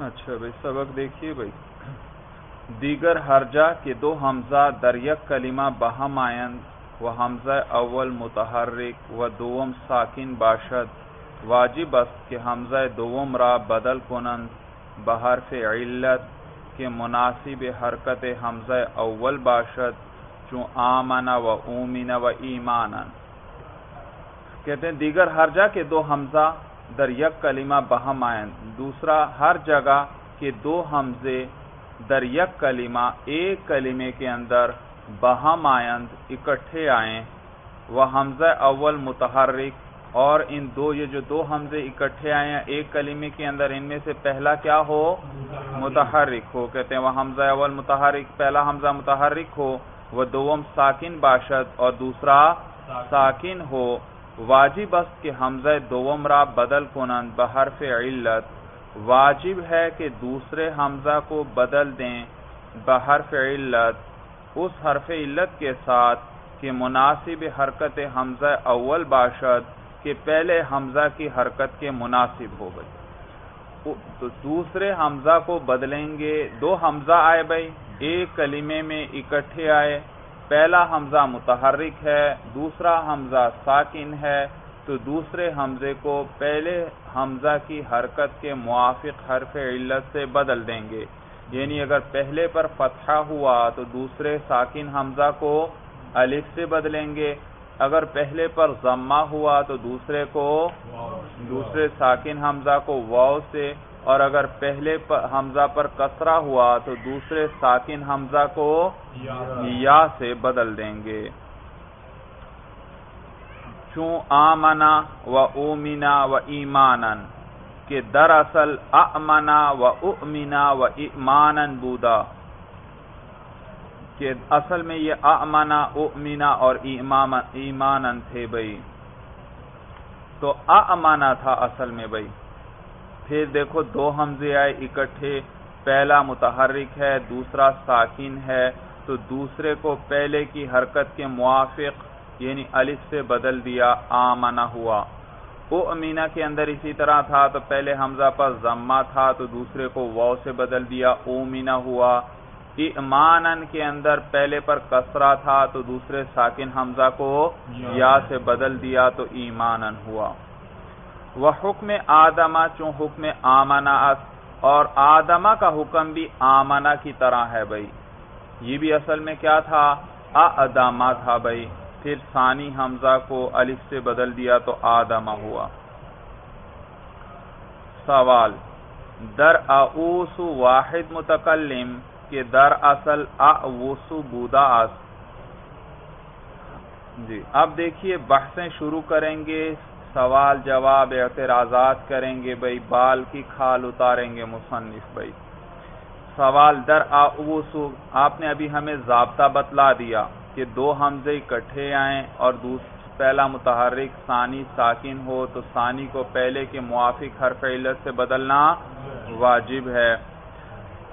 اچھا بھائی، سبق دیکھیے بھائی۔ دیگر ہرجا کے دو حمزہ در یک کلمہ بہم آیند و حمزہ اول متحرک و دوم ساکن باشد۔ واجب است کہ حمزہ دوم را بدل کنند۔ بحرف علت کے مناسب حرکت حمزہ اول باشد۔ چون آمن و اومن و ایمانا کہتے ہیں دیگر ہرجا کے دو حمزہ در یک کلمہ بہم آئند دوسرا، ہر جگہ کے دو حمزے در یک کلمہ ایک کلمے کے اندر بہم آئند اکٹھے آئیں۔ وہ حمزہ اول متحرک اور ان دو، یہ جو دو حمزے اکٹھے آئے ہیں ایک کلمے کے اندر، ان میں سے پہلا کیا ہو؟ متحرک ہو۔ کہتے ہیں وہ حمزہ اول متحرک، پہلا حمزہ متحرک ہو، وہ دوم ساکن باشد اور دوسرا ساکن ہو۔ واجب است کہ حمزہ دوم را بدل کنند بحرف علت۔ واجب ہے کہ دوسرے حمزہ کو بدل دیں بحرف علت۔ اس حرف علت کے ساتھ کہ مناسب حرکت حمزہ اول باشد کہ پہلے حمزہ کی حرکت کے مناسب ہو گئی۔ تو دوسرے حمزہ کو بدلیں گے، دو حمزہ آئے بھائی، ایک کلمے میں اکٹھے آئے۔ پہلا حمزہ متحرک ہے دوسرا حمزہ ساکن ہے تو دوسرے حمزے کو پہلے حمزہ کی حرکت کے موافق حرف علت سے بدل دیں گے۔ یعنی اگر پہلے پر فتحہ ہوا تو دوسرے ساکن حمزہ کو الف سے بدلیں گے۔ اگر پہلے پر ضمہ ہوا تو دوسرے کو دوسرے ساکن حمزہ کو واؤ سے اور اگر پہلے حمزہ پر کسرہ ہوا تو دوسرے ساکن حمزہ کو یا سے بدل دیں گے۔ چون آمنا و اومنا و ایمانن کہ دراصل امنا و امنا و ایمانن بودا۔ کہ اصل میں یہ امنا امنا اور ایمانن تھے بھائی تو امنا تھا اصل میں بھائی پھر دیکھو دو حمزے آئے، اکٹھے، پہلا متحرک ہے، دوسرا ساکن ہے، تو دوسرے کو پہلے کی حرکت کے موافق یعنی الف سے بدل دیا، آمنہ ہوا۔ او امینہ کے اندر اسی طرح تھا، تو پہلے حمزہ پر ضمہ تھا، تو دوسرے کو واؤ سے بدل دیا اومینہ ہوا۔ ایمانن کے اندر پہلے پر کسرہ تھا، تو دوسرے ساکن حمزہ کو یا سے بدل دیا، تو ایمانن ہوا۔ وہ حکم آدمہ چون حکم آمنہ اور آدمہ کا حکم بھی آمنہ کی طرح ہے بھائی یہ بھی اصل میں کیا تھا؟ آدامہ تھا بھائی پھر ثانی حمزہ کو الف سے بدل دیا تو آدمہ ہوا۔ سوال در اوس واحد متکلم کہ در اصل اوسو بودا جی اب دیکھیے بحثیں شروع کریں گے۔ سوال جواب اعتراضات کریں گے بھائی بال کی کھال اتاریں گے مصنف بھائی سوال در اوسو آپ نے ابھی ہمیں ضابطہ بتلا دیا کہ دو حمزے اکٹھے آئیں اور پہلا متحرک ثانی ساکن ہو تو ثانی کو پہلے کے موافق حرف علت سے بدلنا واجب ہے۔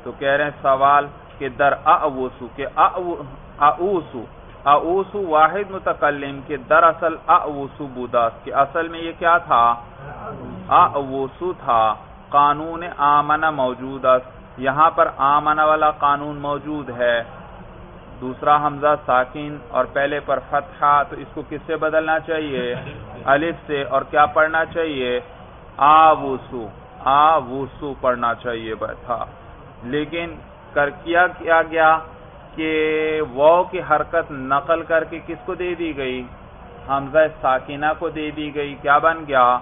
تو کہہ رہے ہیں سوال کہ در اوسو کہ اوسو اوسو واحد متکلم کہ در اصل اوسو بوداس کہ اصل میں یہ کیا تھا؟ اوسو تھا قانون آمنہ موجود یہاں پر آمنہ والا قانون موجود ہے۔ دوسرا حمزہ ساکن اور پہلے پر فتحہ، تو اس کو کس سے بدلنا چاہیے؟ الف سے۔ اور کیا پڑھنا چاہیے؟ آوسو آوسو پڑھنا چاہیے تھا۔ لیکن کر کیا کیا گیا؟ کہ وہ کی حرکت نقل کر کے کس کو دے دی گئی؟ حمزہ ساکینہ کو دے دی گئی۔ کیا بن گیا؟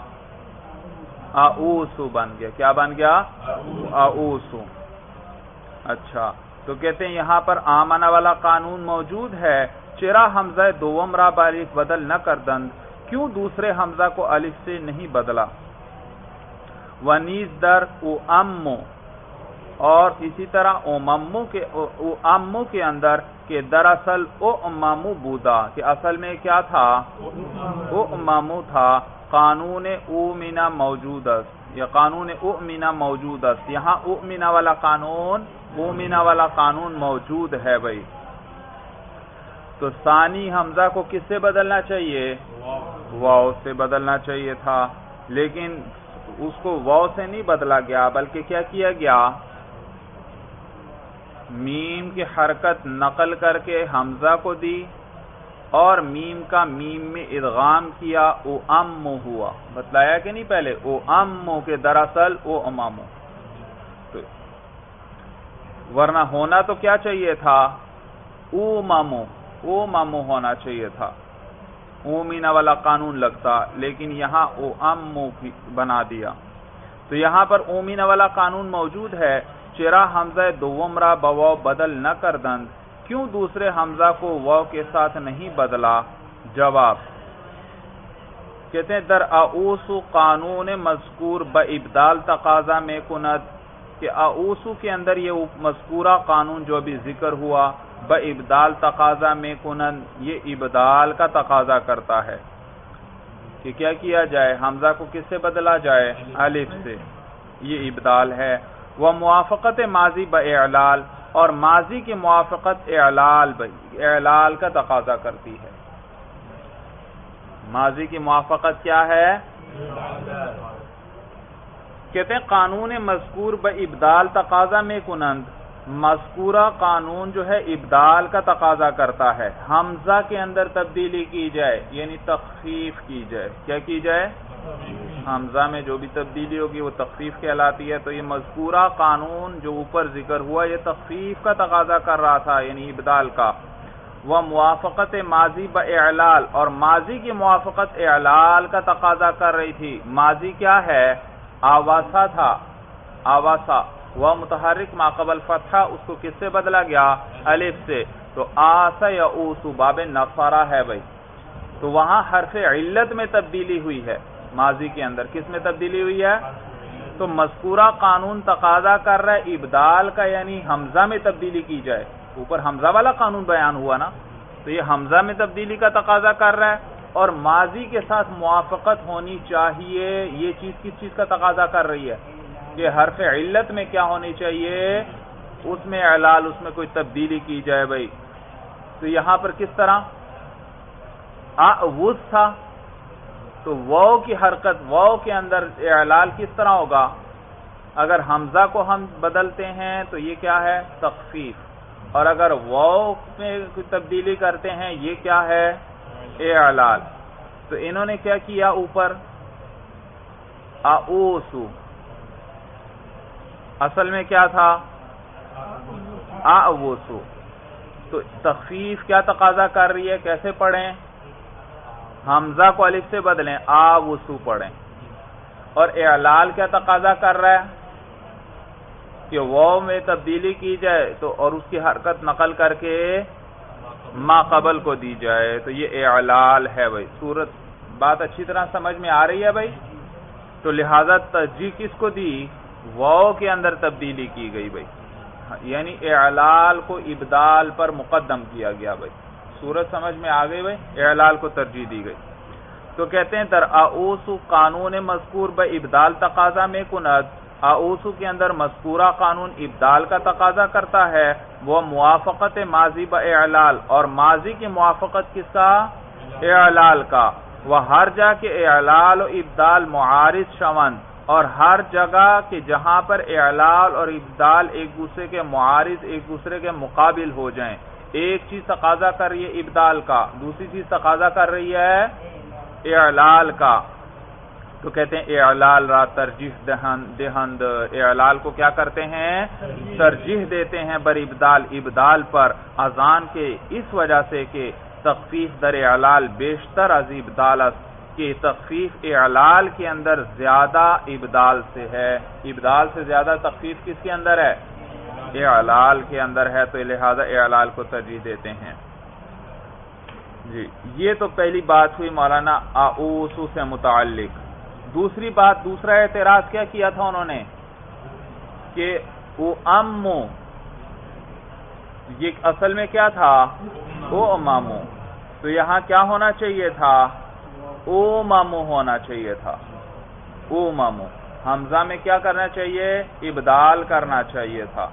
اوسو بن گیا۔ کیا بن گیا؟ اوسو اچھا۔ تو کہتے ہیں یہاں پر آمنہ والا قانون موجود ہے۔ چرا حمزہ دوم را باریک بدل نہ کر دند۔ کیوں دوسرے حمزہ کو الف سے نہیں بدلا؟ ونیز در او امو اور اسی طرح اممو کے امو کے اندر کہ دراصل او امامو بودا کہ اصل میں کیا تھا؟ او امامو تھا، قانون او مینا موجود یا قانون او مینا موجود یہاں او مینا والا قانون او مینا والا قانون موجود ہے بھائی۔ تو ثانی حمزہ کو کس سے بدلنا چاہیے؟ واؤ سے بدلنا چاہیے تھا۔ لیکن اس کو واو سے نہیں بدلا گیا، بلکہ کیا کیا گیا؟ میم کی حرکت نقل کر کے حمزہ کو دی اور میم کا میم میں ادغام کیا، او امو ہوا۔ بتلایا کہ نہیں پہلے؟ او امو کے دراصل او امامو۔ ورنہ ہونا تو کیا چاہیے تھا؟ او مامو۔ او مامو ہونا چاہیے تھا۔ او مینا والا قانون لگتا، لیکن یہاں او امو بنا دیا۔ تو یہاں پر او مینا والا قانون موجود ہے۔ چرا حمزہ دوم را بواو بدل نہ کر دند کیوں دوسرے حمزہ کو واو کے ساتھ نہیں بدلا؟ جواب کہتے ہیں، در اعوسو قانون مذکور با ابدال تقاضا میں کند کہ اعوسو کے اندر یہ مذکورہ قانون جو بھی ذکر ہوا با ابدال تقاضا میں کنند یہ ابدال کا تقاضا کرتا ہے۔ کہ کیا کیا جائے؟ حمزہ کو کس سے بدلا جائے؟ الف سے۔ یہ ابدال ہے۔ وہ موافقت ماضی ب اعلال اور ماضی کی موافقت اعلال اعلال کا تقاضا کرتی ہے۔ ماضی کی موافقت کیا ہے؟ کہتے ہیں قانون مذکور ب ابدال تقاضا میں کنند مذکورہ قانون جو ہے ابدال کا تقاضا کرتا ہے۔ حمزہ کے اندر تبدیلی کی جائے یعنی تخفیف کی جائے۔ کیا کی جائے؟ حمزہ میں جو بھی تبدیلی ہوگی وہ تخفیف کہلاتی ہے، تو یہ مذکورہ قانون جو اوپر ذکر ہوا، یہ تخفیف کا تقاضا کر رہا تھا یعنی ابدال کا۔ وہ موافقت ماضی ب اعلال اور ماضی کی موافقت اعلال کا تقاضا کر رہی تھی۔ ماضی کیا ہے؟ آواسا تھا۔ آواسا۔ وہ متحرک ماقبل فتح اس کو کس سے بدلا گیا؟ الف سے۔ تو آسا یا اوسو باب نفارا ہے بھائی۔ تو وہاں حرف علت میں تبدیلی ہوئی ہے۔ ماضی کے اندر کس میں تبدیلی ہوئی ہے؟ تو مذکورہ قانون تقاضا کر رہا ہے، ابدال کا یعنی حمزہ میں تبدیلی کی جائے۔ اوپر حمزہ والا قانون بیان ہوا نا، تو یہ حمزہ میں تبدیلی کا تقاضا کر رہا ہے اور ماضی کے ساتھ موافقت ہونی چاہیے۔ یہ چیز کس چیز کا تقاضا کر رہی ہے؟ کہ حرف علت میں کیا ہونی چاہیے؟ اس میں اعلال اس میں کوئی تبدیلی کی جائے بھائی۔ تو یہاں پر کس طرح؟ تھا۔ تو وہ کی حرکت وہ کے اندر اعلال کس طرح ہوگا؟ اگر حمزہ کو ہم بدلتے ہیں تو یہ کیا ہے؟ تخفیف اور اگر وہ میں تبدیلی کرتے ہیں، یہ کیا ہے؟ اعلال۔ تو انہوں نے کیا کیا اوپر؟ اوسو اصل میں کیا تھا؟ اوسو تو تخفیف کیا تقاضا کر رہی ہے؟ کیسے پڑھیں؟ حمزہ کو الف سے بدلیں، آ وسو پڑھیں۔ اور اعلال کیا تقاضا کر رہا ہے؟ کہ وہ میں تبدیلی کی جائے تو اور اس کی حرکت نقل کر کے ما قبل کو دی جائے۔ تو یہ اعلال ہے بھائی۔ صورت بات اچھی طرح سمجھ میں آ رہی ہے بھائی؟ تو لہذا ترجیح کس کو دی؟ وہ کے اندر تبدیلی کی گئی بھائی۔ یعنی اعلال کو ابدال پر مقدم کیا گیا بھائی۔ صورت سمجھ میں آ گئی بھائی، اعلال کو ترجیح دی گئی۔ تو کہتے ہیں، در آؤسو قانون مذکور ب ابدال تقاضا میں کنت آؤسو کے اندر مذکورہ قانون ابدال کا تقاضا کرتا ہے، وہ موافقت ماضی ب اعلال۔ اور ماضی کی موافقت کس کا؟ اعلال کا۔ وہ ہر جا کے اعلال و ابدال معارض شون۔ اور ہر جگہ کہ جہاں پر اعلال اور ابدال ایک دوسرے کے معارض، ایک دوسرے کے مقابل ہو جائیں۔ ایک چیز تقاضا کر رہی ہے ابدال کا دوسری چیز تقاضا کر رہی ہے اعلال کا۔ تو کہتے ہیں اعلال را ترجیح دہند۔ اعلال کو کیا کرتے ہیں؟ ترجیح۔ دیتے ہیں بر ابدال ابدال پر۔ اذان کے اس وجہ سے کہ تخفیف در اعلال بیشتر از ابدال کہ تخفیف اعلال کے اندر زیادہ ابدال سے ہے۔ ابدال سے زیادہ تخفیف کس کے اندر ہے؟ اعلال کے اندر ہے تو لہذا اعلال کو ترجیح دیتے ہیں۔ جی یہ تو پہلی بات ہوئی مولانا آؤسو سے متعلق۔ دوسری بات، دوسرا اعتراض کیا کیا تھا انہوں نے؟ کہ او امو، یہ اصل میں کیا تھا؟ او امامو۔ تو یہاں کیا ہونا چاہیے تھا؟ او مامو ہونا چاہیے تھا۔ او مامو۔ حمزہ میں کیا کرنا چاہیے؟ ابدال کرنا چاہیے تھا۔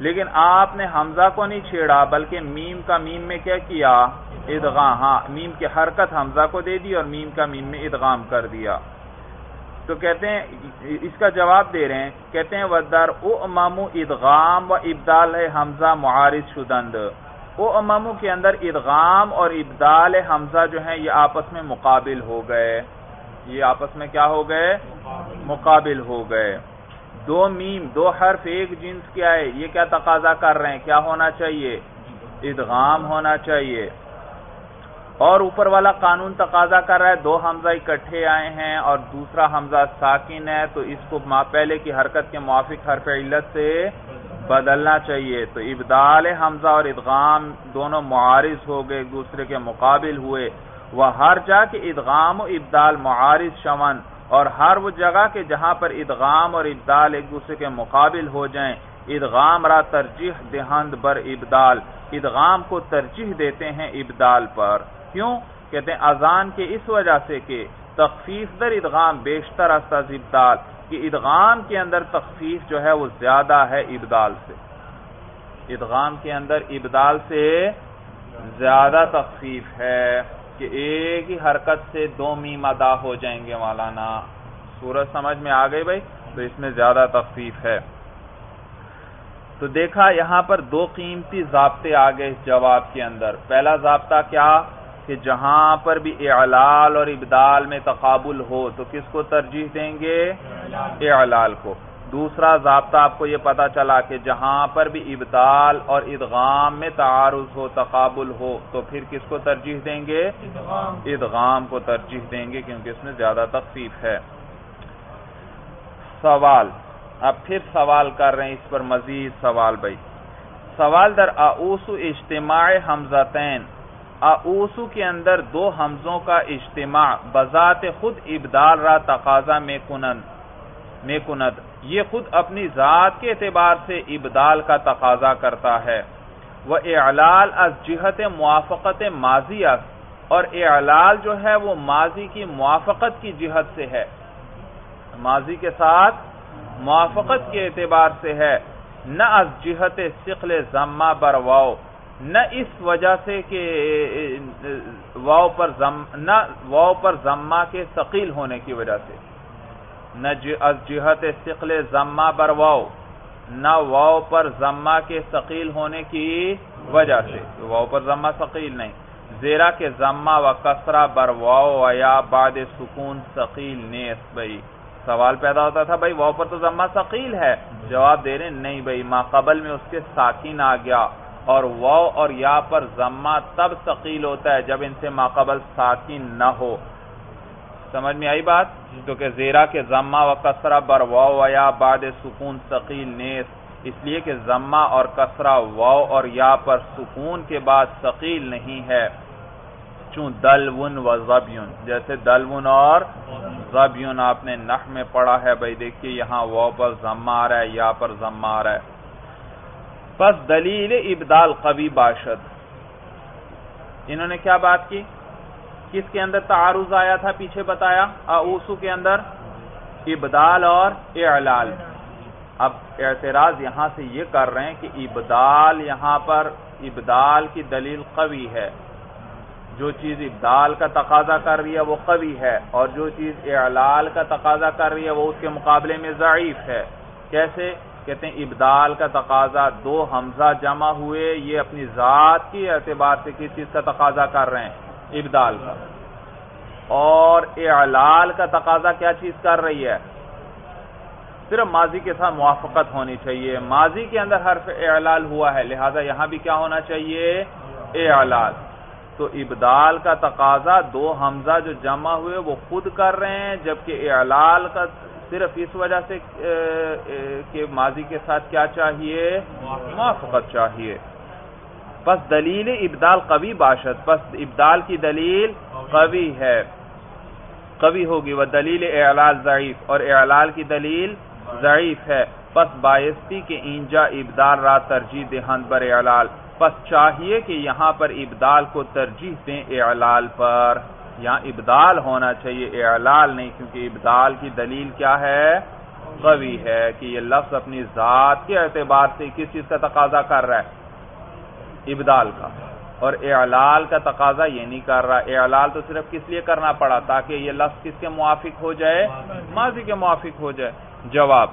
لیکن آپ نے حمزہ کو نہیں چھیڑا، بلکہ میم کا میم میں کیا کیا؟ ادغام ہاں میم کی حرکت حمزہ کو دے دی اور میم کا میم میں ادغام کر دیا۔ تو کہتے ہیں، اس کا جواب دے رہے ہیں، کہتے ہیں ودر او امامو ادغام و ابدال حمزہ معارض شدند۔ او امامو کے اندر ادغام اور ابدال حمزہ جو ہیں، یہ آپس میں مقابل ہو گئے۔ یہ آپس میں کیا ہو گئے؟ مقابل ہو گئے۔ دو میم، دو حرف ایک جنس کیا ہے یہ کیا تقاضا کر رہے ہیں؟ کیا ہونا چاہیے؟ ادغام ہونا چاہیے۔ اور اوپر والا قانون تقاضا کر رہا ہے، دو حمزہ اکٹھے آئے ہیں اور دوسرا حمزہ ساکن ہے، تو اس کو پہلے کی حرکت کے موافق حرف علت سے بدلنا چاہیے۔ تو ابدال حمزہ اور ادغام دونوں معارض ہو گئے، ایک دوسرے کے مقابل ہوئے۔ وہ ہر جا کے ادغام و ابدال معارض شمن۔ اور ہر وہ جگہ کے جہاں پر ادغام اور ابدال ایک دوسرے کے مقابل ہو جائیں، ادغام را ترجیح دہند بر ابدال۔ ادغام کو ترجیح دیتے ہیں ابدال پر۔ کیوں؟ کہتے ہیں، اذان کے اس وجہ سے کہ تخفیف در ادغام بیشتر استاذ ابدال، کہ ادغام کے اندر تخفیف جو ہے وہ زیادہ ہے ابدال سے۔ ادغام کے اندر ابدال سے زیادہ تخفیف ہے۔ کہ ایک ہی حرکت سے دو میم ادا ہو جائیں گے مولانا۔ سورج سمجھ میں آ گئی بھائی؟ تو اس میں زیادہ تخفیف ہے۔ تو دیکھا یہاں پر دو قیمتی ضابطے آگے اس جواب کے اندر۔ پہلا ضابطہ کیا؟ کہ جہاں پر بھی اعلال اور ابدال میں تقابل ہو تو کس کو ترجیح دیں گے؟ اعلال کو۔ دوسرا ضابطہ آپ کو یہ پتا چلا کہ جہاں پر بھی ابدال اور ادغام میں تعارض ہو، تقابل ہو، تو پھر کس کو ترجیح دیں گے؟ ادغام کو ترجیح دیں گے کیونکہ اس میں زیادہ تخفیف ہے۔ سوال، اب پھر سوال کر رہے ہیں، اس پر مزید سوال بھائی۔ سوال در آؤسو اجتماع حمزتین۔ آؤسو کے اندر دو حمزوں کا اجتماع، بذات خود ابدال را تقاضا میں کنن۔ میں کند یہ خود اپنی ذات کے اعتبار سے ابدال کا تقاضا کرتا ہے۔ وہ اعلال از جہت موافقت ماضی اور اعلال جو ہے وہ ماضی کی موافقت کی جہت سے ہے۔ ماضی کے ساتھ موافقت کے اعتبار سے ہے۔ نہ از جہت سقل ضمہ بر واؤ نہ اس وجہ سے کہ واؤ پر نہ واؤ پر ضمہ کے ثقیل ہونے کی وجہ سے۔ نہ جی- از جہت سقل ضمہ بر واؤ نہ واؤ پر ضمہ کے ثقیل ہونے کی وجہ سے۔ واؤ پر ضمہ ثقیل نہیں زیرا کے ضمہ و کسرا بر واؤ یا بعد سکون ثقیل نیس بھائی سوال پیدا ہوتا تھا بھائی واؤ پر تو ضمہ ثقیل ہے؟ جواب دے رہے نہیں بھائی ما قبل میں اس کے ساکین آ گیا۔ اور واؤ اور یا پر ضمہ تب ثقیل ہوتا ہے جب ان سے ما قبل ساکین نہ ہو۔ سمجھ میں آئی بات؟ کیونکہ زیرا کے ضمہ و کسرا بر واؤ یا بعد سکون ثقیل نیس اس لیے کہ ضمہ اور کسرا واؤ اور یا پر سکون کے بعد ثقیل نہیں ہے۔ چون دلون و زبیون جیسے دلون اور زبیون آپ نے نح میں پڑھا ہے، بھائی دیکھیے یہاں واؤ پر ضمہ آ رہا ہے، یا پر ضمہ آ رہا ہے۔ پس دلیل ابدال قوی باشد۔ انہوں نے کیا بات کی؟ کس کے اندر تعارض آیا تھا پیچھے بتایا؟ اوسو کے اندر ابدال اور اعلال۔ اب اعتراض یہاں سے یہ کر رہے ہیں کہ ابدال یہاں پر ابدال کی دلیل قوی ہے۔ جو چیز ابدال کا تقاضا کر رہی ہے وہ قوی ہے، اور جو چیز اعلال کا تقاضا کر رہی ہے وہ اس کے مقابلے میں ضعیف ہے۔ کیسے؟ کہتے ہیں ابدال کا تقاضا دو حمزہ جمع ہوئے، یہ اپنی ذات کی اعتبار سے کس چیز کا تقاضا کر رہے ہیں؟ ابدال کا۔ اور اعلال کا تقاضا کیا چیز کر رہی ہے؟ صرف ماضی کے ساتھ موافقت ہونی چاہیے۔ ماضی کے اندر حرف اعلال ہوا ہے لہذا یہاں بھی کیا ہونا چاہیے؟ اعلال۔ تو ابدال کا تقاضا دو حمزہ جو جمع ہوئے وہ خود کر رہے ہیں جبکہ اعلال کا صرف اس وجہ سے کہ ماضی کے ساتھ کیا چاہیے؟ موافقت چاہیے۔ پس دلیل ابدال قوی باشد، پس ابدال کی دلیل قوی ہے۔ قوی ہوگی وہ دلیل اعلال ضعیف، اور اعلال کی دلیل ضعیف ہے۔ پس بایستی کے اینجا ابدال را ترجیح دہند بر اعلال۔ پس چاہیے کہ یہاں پر ابدال کو ترجیح دیں اعلال پر۔ یہاں ابدال ہونا چاہیے، اعلال نہیں، کیونکہ ابدال کی دلیل کیا ہے؟ قوی ہے کہ یہ لفظ اپنی ذات کے اعتبار سے کس چیز کا تقاضا کر رہا ہے؟ ابدال کا۔ اور اعلال کا تقاضا یہ نہیں کر رہا۔ اعلال تو صرف کس لیے کرنا پڑا؟ تاکہ یہ لفظ کس کے موافق ہو جائے؟ ماضی کے موافق ہو جائے۔ جواب۔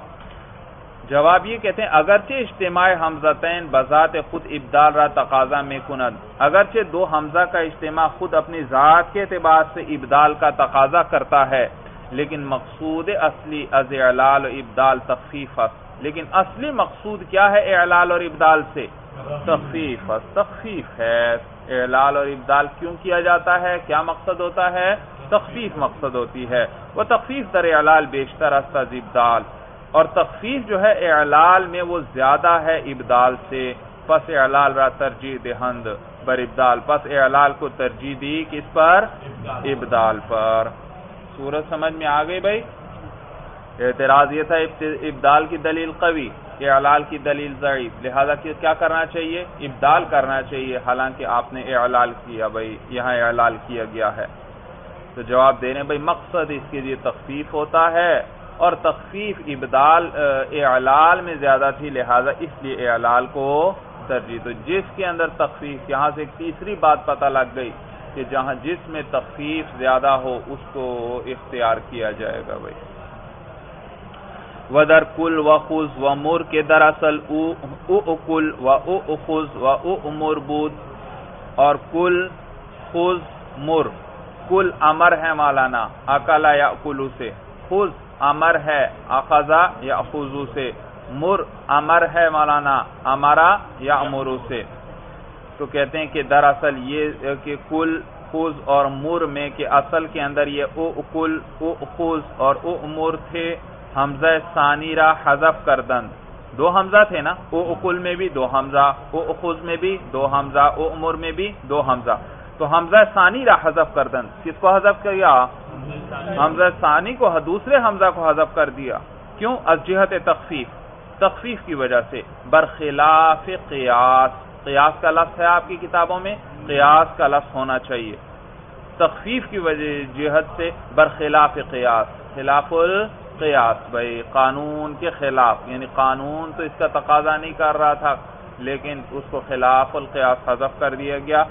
جواب یہ کہتے ہیں، اگرچہ اجتماع حمزتین بذات خود ابدال را تقاضا میں کند، اگرچہ دو حمزہ کا اجتماع خود اپنی ذات کے اعتبار سے ابدال کا تقاضا کرتا ہے، لیکن مقصود اصلی از اعلال و ابدال تخفیف لیکن اصلی مقصود کیا ہے اعلال اور ابدال سے؟ تخفیف تخفیف ہے۔ اعلال اور ابدال، کیوں کیا جاتا ہے؟ کیا مقصد ہوتا ہے؟ تخفیف مقصد ہوتی ہے۔ وہ تخفیف در اعلال بیشتر استاذ ابدال۔ اور تخفیف جو ہے اعلال میں وہ زیادہ ہے ابدال سے۔ پس اعلال را ترجیح دہند بر ابدال۔ پس اعلال کو ترجیح دی کس پر؟ ابدال پر۔ سورج سمجھ میں آ گئی بھائی؟ اعتراض یہ تھا ابدال کی دلیل قوی۔ اعلال کی دلیل ضعیف، لہذا کیا کرنا چاہیے؟ ابدال کرنا چاہیے۔ حالانکہ آپ نے اعلال کیا بھائی، یہاں اعلال کیا گیا ہے۔ تو جواب دینے بھائی مقصد اس کے لیے تخفیف ہوتا ہے اور تخفیف ابدال اعلال میں زیادہ تھی، لہذا اس لیے اعلال کو ترجیح۔ تو جس کے اندر تخفیف، یہاں سے ایک تیسری بات پتہ لگ گئی کہ جہاں جس میں تخفیف زیادہ ہو، اس کو اختیار کیا جائے گا بھائی۔ ودر کل و خز و مر کے دراصل او کل و او خز و او مر بود، اور کل خز مر، کل امر ہے مولانا اکلا یا کلو سے خز امر ہے اخذا یا خزو سے، مر امر ہے مولانا، امرا یا امرو سے۔ تو کہتے ہیں کہ دراصل یہ کہ کل خز اور مر میں کہ اصل کے اندر یہ او کل او خز اور او مر تھے۔ حمزہ ثانی را حذف کردن. دو حمزہ تھے نا؟ او اکل میں بھی دو حمزہ، او اخوز میں بھی دو حمزہ، او امور میں بھی دو حمزہ. تو حمزہ ثانی را حذف کردن. کس کو حذف کیا؟ حمزہ ثانی کو، دوسرے حمزہ کو حذف کر دیا. کیوں؟ از جہت تخفیف. تخفیف کی وجہ سے. برخلاف قیاس. قیاس کا لفظ ہے آپ کی کتابوں میں؟ قیاس کا لفظ ہونا چاہیے. تخفیف کی وجہ جہت سے برخلاف قیاس. خلاف قیاس بھائی، قانون کے خلاف یعنی قانون تو اس کا تقاضا نہیں کر رہا تھا، لیکن اس کو خلاف القیاس حذف کر دیا گیا۔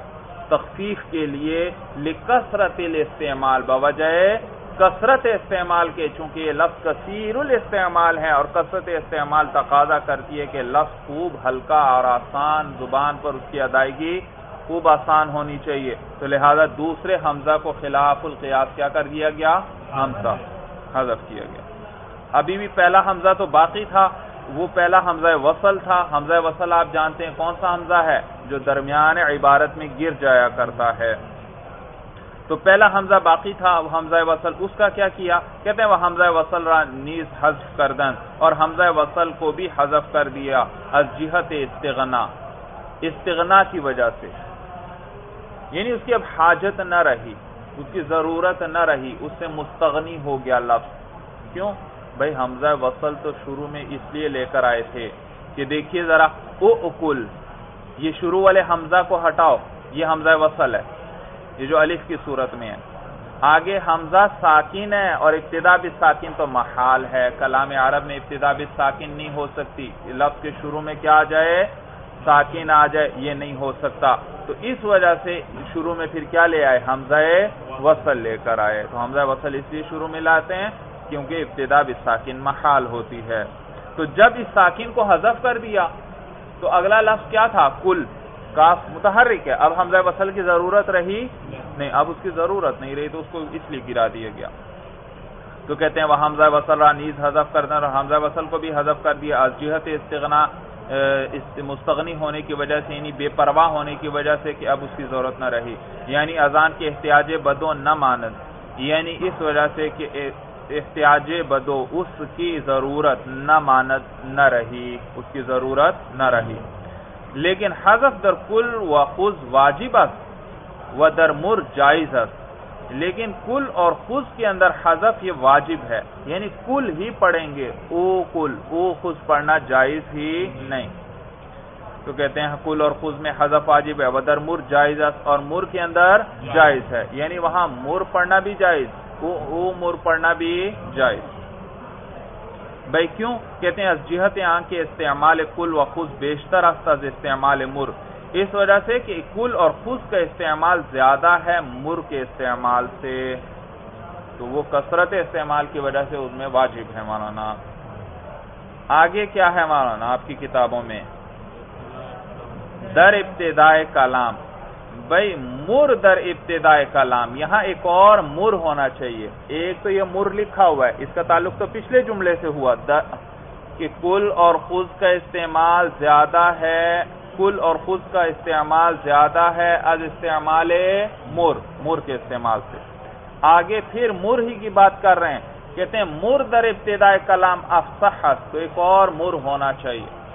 تخفیف کے لیے لکثرت الاستعمال، بوجہ کثرت استعمال کے، چونکہ یہ لفظ کثیر الاستعمال ہے اور کثرت استعمال تقاضا کرتی ہے کہ لفظ خوب ہلکا اور آسان زبان پر اس کی ادائیگی خوب آسان ہونی چاہیے۔ تو لہذا دوسرے حمزہ کو خلاف القیاس کیا کر دیا گیا؟ حمزہ حذف کیا گیا۔ ابھی بھی پہلا حمزہ تو باقی تھا، وہ پہلا حمزہ وصل تھا۔ حمزہ وصل آپ جانتے ہیں کون سا حمزہ ہے؟ جو درمیان عبارت میں گر جایا کرتا ہے۔ تو پہلا حمزہ باقی تھا، وہ حمزہ وصل اس کا کیا کیا؟ کہتے ہیں وہ حمزہ وصل را نیز حذف کردن اور حمزہ وصل کو بھی حذف کر دیا۔ از جہت استغنا استغنا کی وجہ سے۔ یعنی اس کی اب حاجت نہ رہی، اس کی ضرورت نہ رہی، اس سے مستغنی ہو گیا لفظ۔ کیوں؟ بھائی حمزہ وصل تو شروع میں اس لیے لے کر آئے تھے کہ دیکھیے ذرا، او اکل، یہ شروع والے حمزہ کو ہٹاؤ، یہ حمزہ وصل ہے۔ یہ جو الف کی صورت میں ہے۔ آگے حمزہ ساکن ہے اور ابتدا بھی ساکن تو محال ہے۔ کلام عرب میں ابتدا بھی ساکن نہیں ہو سکتی۔ لفظ کے شروع میں کیا آ جائے؟ ساکن آ جائے، یہ نہیں ہو سکتا۔ تو اس وجہ سے شروع میں پھر کیا لے آئے؟ حمزہ وصل لے کر آئے۔ تو حمزہ وصل اس لیے شروع میں لاتے ہیں کیونکہ ابتدا بھی ساکن محال ہوتی ہے۔ تو جب اس ساکن کو حذف کر دیا، تو اگلا لفظ کیا تھا؟ کل کاف متحرک ہے۔ اب حمزہ وصل کی ضرورت رہی نہیں، اب اس کی ضرورت نہیں رہی، تو اس کو اس لیے گرا دیا گیا۔ تو کہتے ہیں وہ حمزہ وصل را نیز حذف کر دیں اور حمزہ وصل کو بھی حذف کر دیا۔ جہت استغنا مستغنی ہونے کی وجہ سے یعنی بے پرواہ ہونے کی وجہ سے کہ اب اس کی ضرورت نہ رہی۔ یعنی اذان کے احتیاج بدو نہ مانند۔ یعنی اس وجہ سے کہ احتیاج بدو اس کی ضرورت نہ مانت نہ رہی اس کی ضرورت نہ رہی۔ لیکن حذف در کل و خز واجب و در مر جائز لیکن کل اور خز کے اندر حذف یہ واجب ہے۔ یعنی کل ہی پڑھیں گے او کل او خز پڑھنا جائز ہی نہیں۔ تو کہتے ہیں کل اور خز میں حذف واجب ہے ودر مر جائز اور مر کے اندر جائز ہے۔ یعنی وہاں مر پڑھنا بھی جائز او مر پڑھنا بھی جائز۔ بھائی کیوں؟ کہتے ہیں جہت آنکھ کے استعمال کل و خود بیشتر استعمال مر اس وجہ سے کہ کل اور خود کا استعمال زیادہ ہے مر کے استعمال سے۔ تو وہ کثرت استعمال کی وجہ سے اس میں واجب ہے مولانا۔ آگے کیا ہے مولانا آپ کی کتابوں میں؟ در ابتدائے کلام۔ بھائی مر در ابتدائے کلام، یہاں ایک اور مر ہونا چاہیے۔ ایک تو یہ مر لکھا ہوا ہے، اس کا تعلق تو پچھلے جملے سے ہوا۔ کہ کل اور خود کا استعمال زیادہ ہے، کل اور خود کا استعمال زیادہ ہے از استعمال مر مر کے استعمال سے۔ آگے پھر مر ہی کی بات کر رہے ہیں۔ کہتے ہیں مر در ابتداء کلام افصحت، تو ایک اور مر ہونا چاہیے۔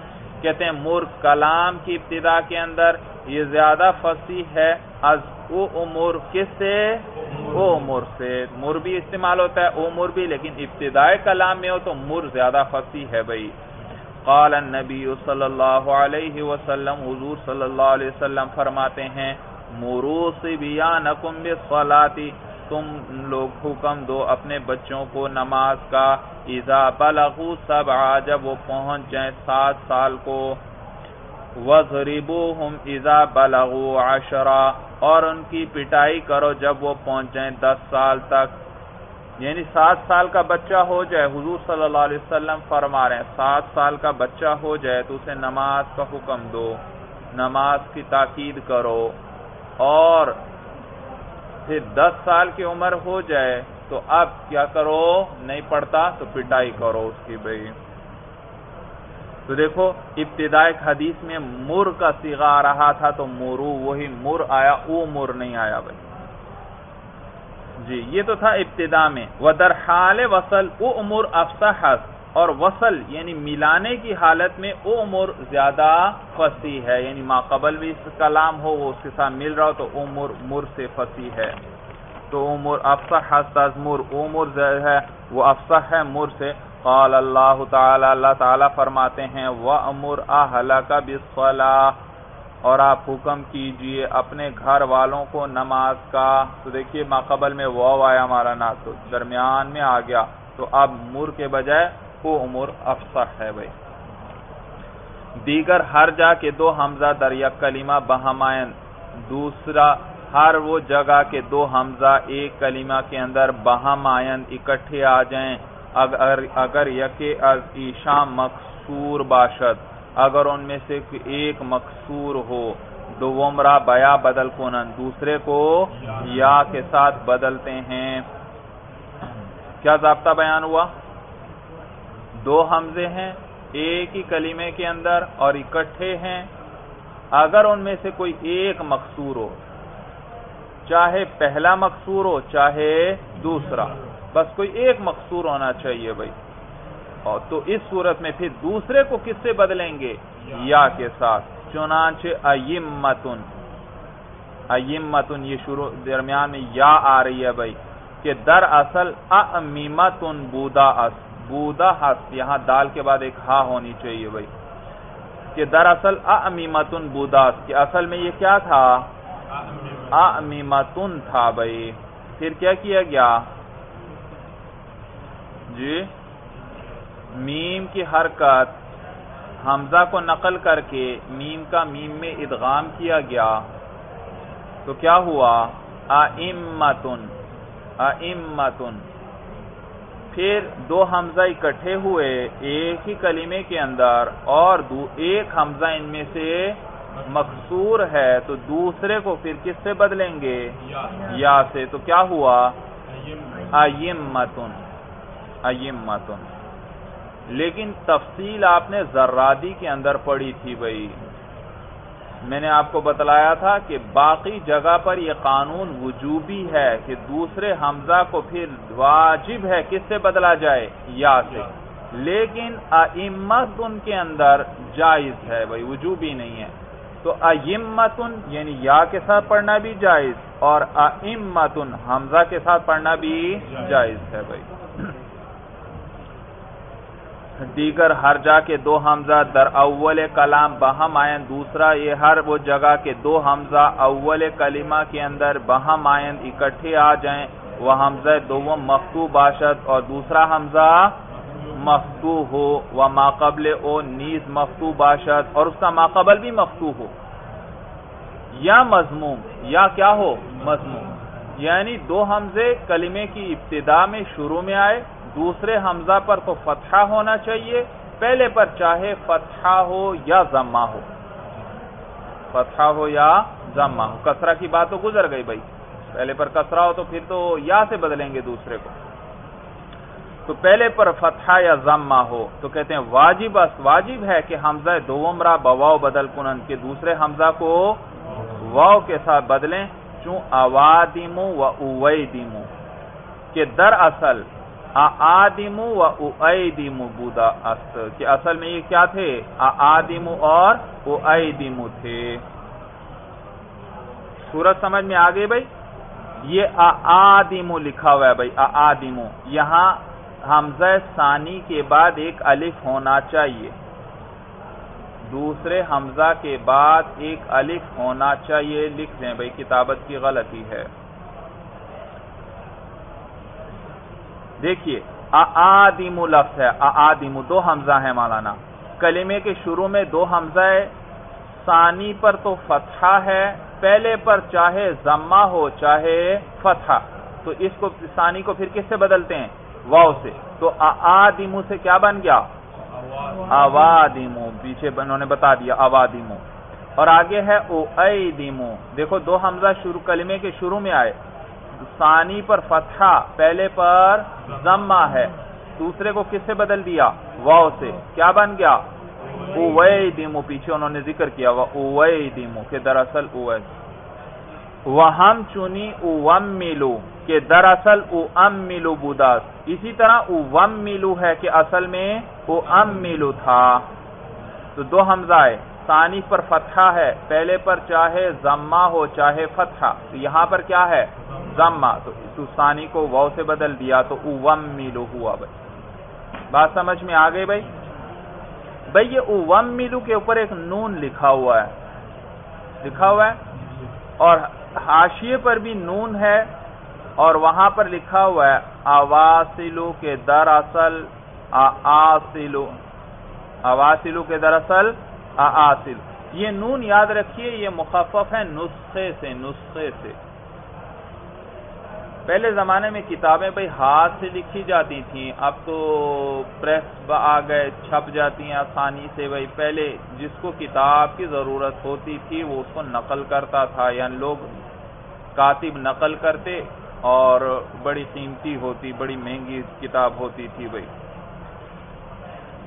کہتے ہیں مر کلام کی ابتدا کے اندر یہ زیادہ فصیح ہے، از او امور کس سے؟ او امور سے۔ مر بھی استعمال ہوتا ہے، او مر بھی، لیکن ابتدائی کلام میں ہو تو مر زیادہ فصیح ہے بھائی۔ قال النبی صلی اللہ علیہ وسلم، حضور صلی اللہ علیہ وسلم فرماتے ہیں مروس بیانکم بالصلاتی تم لوگ حکم دو اپنے بچوں کو نماز کا اذا بلغو سبع جب وہ پہنچ جائیں سات سال کو۔ وَضْرِبُوهُمْ اِذَا بَلَغُوا عَشْرًا، اور ان کی پٹائی کرو جب وہ پہنچ جائیں دس سال تک۔ یعنی سات سال کا بچہ ہو جائے، حضور صلی اللہ علیہ وسلم فرما رہے ہیں، سات سال کا بچہ ہو جائے تو اسے نماز کا حکم دو، نماز کی تاکید کرو۔ اور پھر دس سال کی عمر ہو جائے تو اب کیا کرو؟ نہیں پڑھتا تو پٹائی کرو اس کی بھائی۔ تو دیکھو، ابتدائی حدیث میں مر کا سیغہ آ رہا تھا تو مرو، وہی مر آیا، او مر نہیں آیا بھائی۔ جی یہ تو تھا ابتدا میں۔ ودر حال وصل او امور افسحت اور وصل یعنی ملانے کی حالت میں او امور زیادہ فصیح ہے یعنی ما قبل بھی اس کلام ہو، وہ اس کے ساتھ مل رہا ہو، تو امور مر سے فصیح ہے۔ تو امور افسح تزمر امور ہے، وہ افسح ہے مر سے۔ قال اللہ تعالی اللہ تعالی فرماتے ہیں، وَأَمُرْ أَهْلَكَ بِالصَّلَاةِ۔ اور آپ حکم کیجیے اپنے گھر والوں کو نماز کا۔ تو دیکھیے ماقبل میں وہ آیا ہمارا نا تو درمیان میں آ گیا۔ تو اب مر کے بجائے وہ امور افسر ہے بھائی۔ دیگر ہر جا کے دو حمزہ دریا کلمہ بہمائن، دوسرا ہر وہ جگہ کے دو حمزہ ایک کلمہ کے اندر بہمائن اکٹھے آ جائیں۔ اگر یکی از ایشام مقصور باشد، اگر ان میں سے ایک مقصور ہو دومرا بیا بدل کنن دوسرے کو یا کے ساتھ بدلتے ہیں۔ کیا ضابطہ بیان ہوا؟ دو حمزے ہیں، ایک ہی کلیمے کے اندر اور اکٹھے ہیں۔ اگر ان میں سے کوئی ایک مقصور ہو، چاہے پہلا مقصور ہو، چاہے دوسرا، بس کوئی ایک مقصور ہونا چاہیے بھائی۔ اور تو اس صورت میں پھر دوسرے کو کس سے بدلیں گے؟ یا کے ساتھ۔ چنانچہ ایمتن ایمتن یہ شروع درمیان میں یا آ رہی ہے بھائی، کہ در اصل امیمتن بودا اس بودا ہس یہاں دال کے بعد ایک ہا ہونی چاہیے بھائی۔ کہ در اصل امیمتن بودا کہ اصل میں یہ کیا تھا؟ امیمتن تھا بھائی۔ پھر کیا کیا گیا؟ جی؟ میم کی حرکت۔ حمزہ کو نقل کر کے میم کا میم میں ادغام کیا گیا۔ تو کیا ہوا؟ ائمتن ائمتن پھر دو حمزہ اکٹھے ہوئے ایک ہی کلمے کے اندر اور ایک حمزہ ان میں سے مقصور ہے، تو دوسرے کو پھر کس سے بدلیں گے؟ یا سے۔ تو کیا ہوا؟ ائمتن۔ ائمتن۔ لیکن تفصیل آپ نے زرادی کے اندر پڑھی تھی بھائی۔ میں نے آپ کو بتلایا تھا کہ باقی جگہ پر یہ قانون وجوبی ہے کہ دوسرے حمزہ کو پھر واجب ہے کس سے بدلا جائے؟ یا سے۔ لیکن ائمتن کے اندر جائز ہے بھائی، وجوبی نہیں ہے۔ تو ائمتن یعنی یا کے ساتھ پڑھنا بھی جائز اور ائمتن حمزہ کے ساتھ پڑھنا بھی جائز ہے بھائی۔ دیگر ہر جا کے دو حمزہ، در اول کلام بہم آئین، دوسرا یہ ہر وہ جگہ کے دو حمزہ، اول کلمہ کے اندر بہم آئین اکٹھے آ جائیں، وہ حمزہ دوم مفتو باشد اور دوسرا حمزہ مفتو ہو، وہ ماقبل او نیز مفتو باشد اور اس کا ماقبل بھی مفتو ہو۔ یا مضموم، یا کیا ہو؟ مضموم۔ یعنی دو حمزے کلمے کی ابتدا میں شروع میں آئے دوسرے حمزہ پر تو فتحہ ہونا چاہیے، پہلے پر چاہے فتحہ ہو یا ضمہ ہو۔ فتحہ ہو یا ضمہ ہو۔ کسرہ کی بات تو گزر گئی بھائی۔ پہلے پر کسرہ ہو تو پھر تو یا سے بدلیں گے دوسرے کو۔ تو پہلے پر فتحہ یا ضمہ ہو۔ تو کہتے ہیں واجب واجب ہے کہ حمزہ دومرا بواؤ بدل کنن کے دوسرے حمزہ کو واؤ کے ساتھ بدلیں۔ چون اوادیمو و اویدیمو۔ کہ در اصل آدیمو و اویدیمو بودا است کہ اصل میں یہ کیا تھے؟ آدیمو اور اویدیمو تھے۔ سورت سمجھ میں آگے بھائی؟ یہ آدیمو لکھا ہوا ہے بھائی آدیمو یہاں حمزہ ثانی کے بعد ایک الف ہونا چاہیے۔ دوسرے حمزہ کے بعد ایک الف ہونا چاہیے۔ لکھ دیں بھائی، کتابت کی غلطی ہے۔ دیکھیے آدیم لفظ ہے آدیم دو حمزہ ہیں مولانا۔ کلمے کے شروع میں دو حمزہ ہے، ثانی پر تو فتحہ ہے، پہلے پر چاہے ضمہ ہو، چاہے فتحہ۔ تو اس کو، ثانی کو پھر کس سے بدلتے ہیں؟ واؤ سے۔ تو آدیمو سے کیا بن گیا؟ آوادیمو پیچھے انہوں نے بتا دیا آوادیمو اور آگے ہے او ایدیمو دیکھو، دو حمزہ شروع، کلمے کے شروع میں آئے۔ ثانی پر فتحہ، پہلے پر ضمہ ہے۔ دوسرے کو کس سے بدل دیا؟ واؤ سے۔ کیا بن گیا؟ اویدیمو پیچھے انہوں نے ذکر کیا اویدیمو کہ دراصل اویدیمو وہم چنی اوم ملو کہ دراصل او ام ملو بوداس اسی طرح او وم ملو ہے کہ اصل میں او ام ملو تھا۔ تو دو حمزہ ہے۔ ثانی پر فتحہ ہے، پہلے پر چاہے زمہ ہو، چاہے فتحہ۔ تو یہاں پر کیا ہے؟ زمہ تو ثانی کو وو سے بدل دیا تو او وم ملو ہوا بھائی۔ بات سمجھ میں آگئے بھائی؟ بھائی، یہ او وم ملو کے اوپر ایک نون لکھا ہوا ہے۔ لکھا ہوا ہے؟ اور حاشیے پر بھی نون ہے اور وہاں پر لکھا ہوا ہے اواسلو کے دراصل آسلو اواسلو کے دراصل آسلو یہ نون یاد رکھیے، یہ مخفف ہے نسخے سے نسخے سے۔ پہلے زمانے میں کتابیں بھائی ہاتھ سے لکھی جاتی تھیں، اب تو پریس آ گئے، چھپ جاتی ہیں آسانی سے۔ بھائی پہلے جس کو کتاب کی ضرورت ہوتی تھی، وہ اس کو نقل کرتا تھا۔ یعنی لوگ کاتب نقل کرتے اور بڑی قیمتی ہوتی، بڑی مہنگی کتاب ہوتی تھی بھائی۔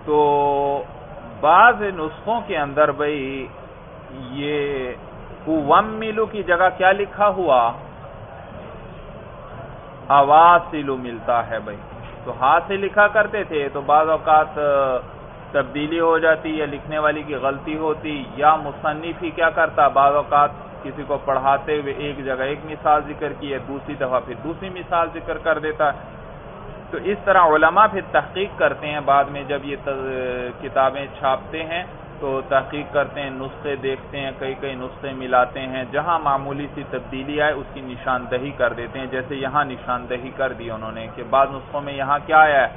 تو بعض نسخوں کے اندر بھائی یہ وم ملو کی جگہ کیا لکھا ہوا؟ آواسلو ملتا ہے بھائی تو ہاتھ سے لکھا کرتے تھے تو بعض اوقات تبدیلی ہو جاتی یا لکھنے والی کی غلطی ہوتی یا مصنف ہی کیا کرتا؟ بعض اوقات کسی کو پڑھاتے ہوئے ایک جگہ ایک مثال ذکر کی ہے، دوسری دفعہ پھر دوسری مثال ذکر کر دیتا ہے۔ تو اس طرح علماء پھر تحقیق کرتے ہیں بعد میں جب یہ کتابیں چھاپتے ہیں تو تحقیق کرتے ہیں، نسخے دیکھتے ہیں، کئی کئی نسخے ملاتے ہیں۔ جہاں معمولی سی تبدیلی آئے، اس کی نشاندہی کر دیتے ہیں۔ جیسے یہاں نشاندہی کر دی انہوں نے کہ بعض نسخوں میں یہاں کیا آیا ہے؟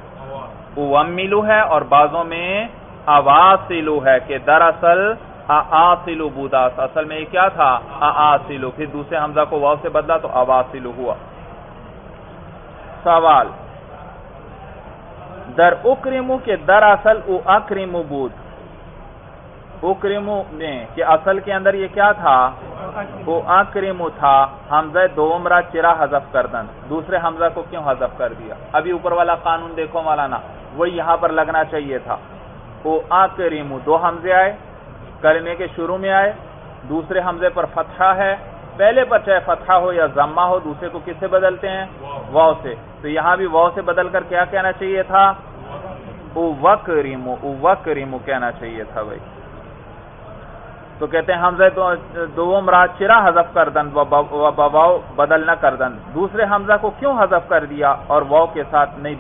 ملو ہے اور بعضوں میں آواز ہے کہ دراصل آسلو بوداس اصل میں یہ کیا تھا؟ آسلو پھر دوسرے حمزہ کو واؤ سے بدلا تو آواسلو ہوا۔ سوال در اکرمو کے در اصل او اکرمو بود. اکرمو میں کہ اصل کے اندر یہ کیا تھا؟ او اکرمو تھا، حمزہ دومرا چرا حذف کردن. دوسرے حمزہ کو کیوں حذف کر دیا؟ ابھی اوپر والا قانون دیکھو مولانا وہ یہاں پر لگنا چاہیے تھا. او اکرمو، دو حمزے آئے کرنے کے شروع میں آئے، دوسرے حمزے پر فتحہ ہے. پہلے پر چاہے فتحہ ہو یا ضمہ ہو، دوسرے کو کس سے بدلتے ہیں؟ واؤ سے. تو یہاں بھی واؤ سے بدل کر کیا کہنا چاہیے تھا؟ اوکریمو اوکریمو کہنا چاہیے تھا بھائی۔ تو کہتے ہیں حمزہ دو مراد چرا حذف کر دن بباؤ بدل نہ کر دن۔ دوسرے حمزہ کو کیوں حذف کر دیا اور واؤ کے ساتھ نہیں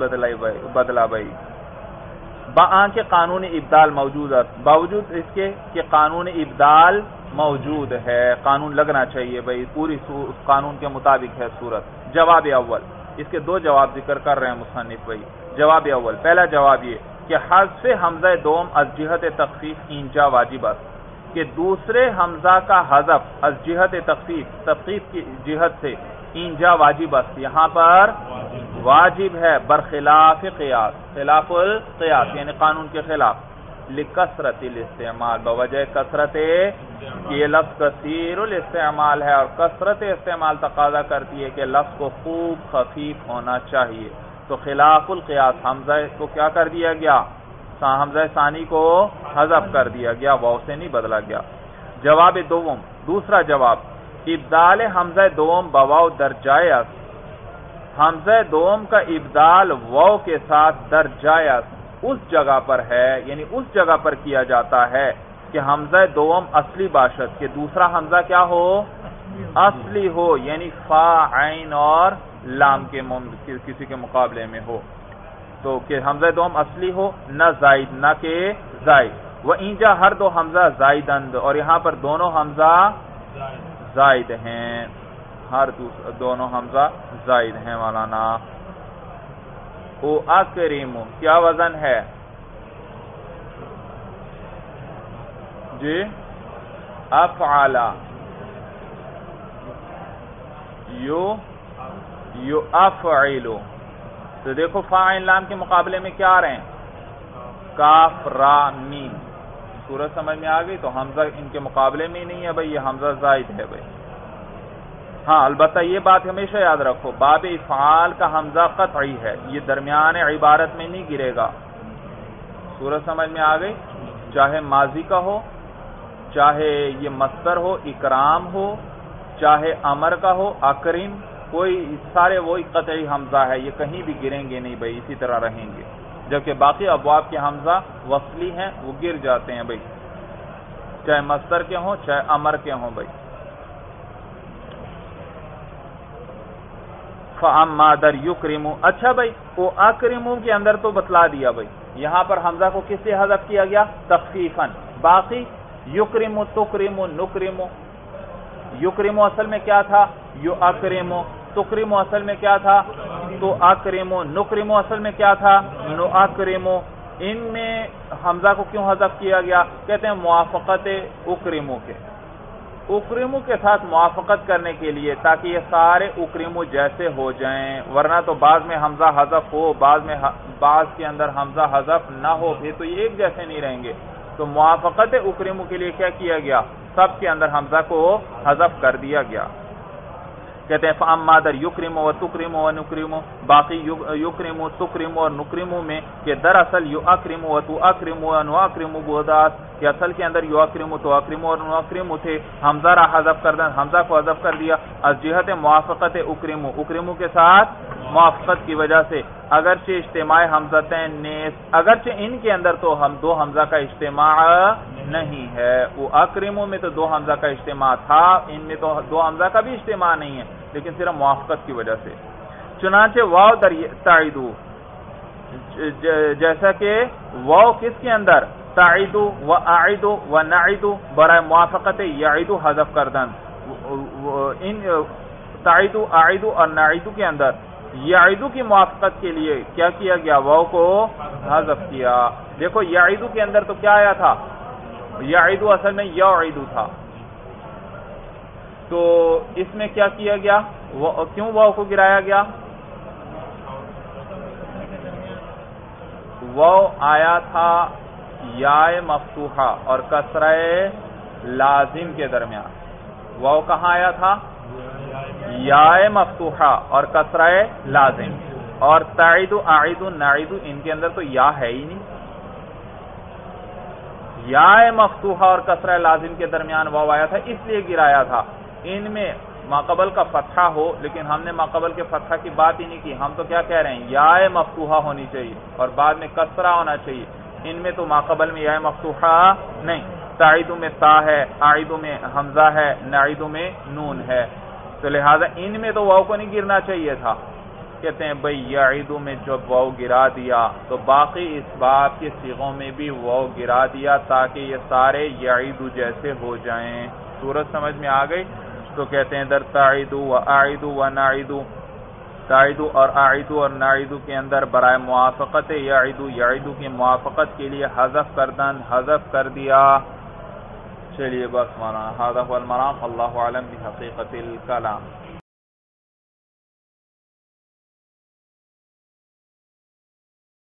بدلا بھائی؟ کے قانون ابدال موجود ہے۔ باوجود اس کے کہ قانون ابدال موجود ہے، قانون لگنا چاہیے بھائی۔ پوری قانون کے مطابق ہے صورت۔ جواب اول۔ اس کے دو جواب ذکر کر رہے ہیں مصنف بھائی۔ جواب اول، پہلا جواب یہ کہ حذف حمزہ دوم از جہت تخفیف انجا واجب کہ دوسرے حمزہ کا حذف از جہت تخفیف تخفیف کی جہت سے اینجا واجب است۔ یہاں پر واجب ہے، برخلاف قیاس، خلاف القیاس یعنی قانون کے خلاف۔ لکثرت الاستعمال، بوجہ کثرت یہ لفظ کثیر الاستعمال ہے اور کثرت استعمال تقاضا کرتی ہے کہ لفظ کو خوب خفیف ہونا چاہیے۔ تو خلاف القیاس، حمزہ کو کیا کر دیا گیا؟ حمزہ ثانی کو حذف کر دیا گیا واؤ سے نہیں بدلا گیا۔ جواب دوم، دوسرا جواب، ابدال حمزہ دوم بواؤ درجائے حمزہ دوم کا ابدال واؤ کے ساتھ درجائے اس جگہ پر ہے یعنی اس جگہ پر کیا جاتا ہے کہ حمزہ دوم اصلی باشد، کہ دوسرا حمزہ کیا ہو؟ اصلی ہو یعنی فا، عین اور لام کے کسی کے مقابلے میں ہو۔ تو کہ حمزہ دوم اصلی ہو، نہ زائد، نہ کہ زائد۔ وہ اینجا ہر دو حمزہ زائدند، اور یہاں پر دونوں حمزہ زائد ہیں۔ ہر دونوں حمزہ زائد ہیں، مولانا۔ او اکریم کیا وزن ہے؟ جی؟ افعلا یو یو افعلو تو دیکھو فائن لام کے مقابلے میں کیا آ رہے ہیں؟ کاف، را، میم۔ سورج سمجھ میں آ گئی تو حمزہ ان کے مقابلے میں ہی نہیں ہے بھائی، یہ حمزہ زائد ہے بھائی۔ ہاں البتہ یہ بات ہمیشہ یاد رکھو، باب افعال کا حمزہ قطعی ہے، یہ درمیان عبارت میں نہیں گرے گا۔ سورج سمجھ میں آ گئی؟ چاہے ماضی کا ہو، چاہے یہ مستر ہو، اکرام ہو، چاہے امر کا ہو اکریم کوئی سارے وہی قطعی حمزہ ہے، یہ کہیں بھی گریں گے نہیں بھائی، اسی طرح رہیں گے۔ جبکہ باقی ابواب کے حمزہ وصلی ہیں، وہ گر جاتے ہیں بھائی۔ چاہے مستر کے ہوں، چاہے امر کے ہوں بھائی۔ فام مادر یو اچھا بھائی، وہ اکریمو کے اندر تو بتلا دیا بھائی۔ یہاں پر حمزہ کو کس سے حذف کیا گیا؟ تخفیفن باقی، یکرمو، تکرمو، نکرمو۔ یکرمو اصل میں کیا تھا؟ یو اکریمو تکریمو اصل میں کیا تھا؟ تو اکریمو نکریمو اصل میں کیا تھا؟ نو اکریمو ان میں حمزہ کو کیوں حذف کیا گیا؟ کہتے ہیں موافقت اکریمو کے۔ اکریمو کے ساتھ موافقت کرنے کے لیے تاکہ یہ سارے اکریمو جیسے ہو جائیں، ورنہ تو بعض میں حمزہ حذف ہو، بعض میں بعض کے اندر حمزہ حذف نہ ہو، پھر تو یہ ایک جیسے نہیں رہیں گے۔ تو موافقت اکریمو کے لیے کیا کیا گیا؟ سب کے اندر حمزہ کو حذف کر دیا گیا۔ کہتے ہیں فام مادر یکرم و تکرم و نکرم باقی یکرم تکرم اور نکرم میں کہ دراصل یو اکرم و تو اکرم و نو اکرم بودات کہ اصل کے اندر یو اکرم تو اکرم اور نو تھے، حمزہ را حذف کر دیں، حمزہ کو حذف کر دیا از جہت موافقت اکرم اکرم کے ساتھ موافقت کی وجہ سے اگرچہ اجتماع حمزتین نیس، اگرچہ ان کے اندر تو ہم دو حمزہ کا اجتماع نہیں ہے۔ وہ اکرموں میں تو دو حمزہ کا اجتماع تھا، ان میں تو دو حمزہ کا بھی اجتماع نہیں ہے، لیکن صرف موافقت کی وجہ سے۔ چنانچہ واؤ تائیدو جیسا کہ واؤ کس کے اندر؟ تائیدو و آئیدو و نعیدو برائے موافقت یعیدو حذف کردن. ان تائیدو آئیدو اور نعیدو کے اندر. یعیدو کی موافقت کے لیے کیا کیا گیا؟ واؤ کو حذف کیا. دیکھو، یعیدو کے اندر تو کیا آیا تھا؟ یعیدو اصل میں یعیدو تھا. تو اس میں کیا کیا گیا؟ کیوں واؤ کو گرایا گیا؟ واؤ آیا تھا یا مفتوحہ اور کسرائے لازم کے درمیان۔ واؤ کہاں آیا تھا؟ یا مفتوحہ اور کسرائے لازم۔ اور تعید آئید نعید ان کے اندر تو یا ہے ہی نہیں۔ یا مفتوحہ اور کسرائے لازم کے درمیان واؤ آیا تھا، اس لیے گرایا تھا۔ ان میں ماقبل کا فتحہ ہو، لیکن ہم نے ماقبل کے فتحہ کی بات ہی نہیں کی۔ ہم تو کیا کہہ رہے ہیں؟ یا مفتوحہ ہونی چاہیے اور بعد میں کسرہ ہونا چاہیے۔ ان میں تو ماقبل میں یا مفتوحہ نہیں۔ تائیدوں میں تا ہے آئیدوں میں حمزہ ہے نعیدوں میں نون ہے۔ تو لہذا ان میں تو واؤ کو نہیں گرنا چاہیے تھا۔ کہتے ہیں، بھائی یعیدو میں جب واؤ گرا دیا، تو باقی اس بات کے سیغوں میں بھی واؤ گرا دیا تاکہ یہ سارے یعیدو جیسے ہو جائیں۔ صورت سمجھ میں آ گئی؟ تو کہتے ہیں، در تائیدو و آئیدو و نائیدو تعیدو اور آئیدو اور ناعیدو کے اندر برائے موافقت یعیدو یعیدو کی موافقت کے لیے حذف کردن، حذف کر دیا۔ چلیے بس مولانا حضف هو المرام اللہ عالم بحقیقت الکلام۔